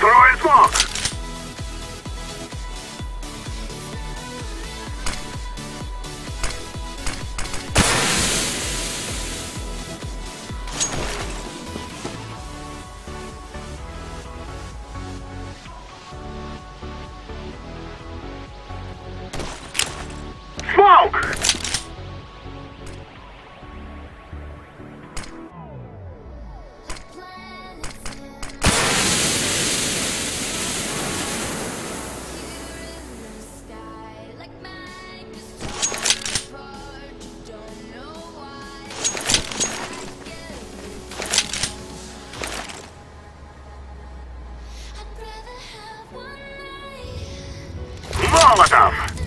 Throwing smoke! Smoke! Молотов!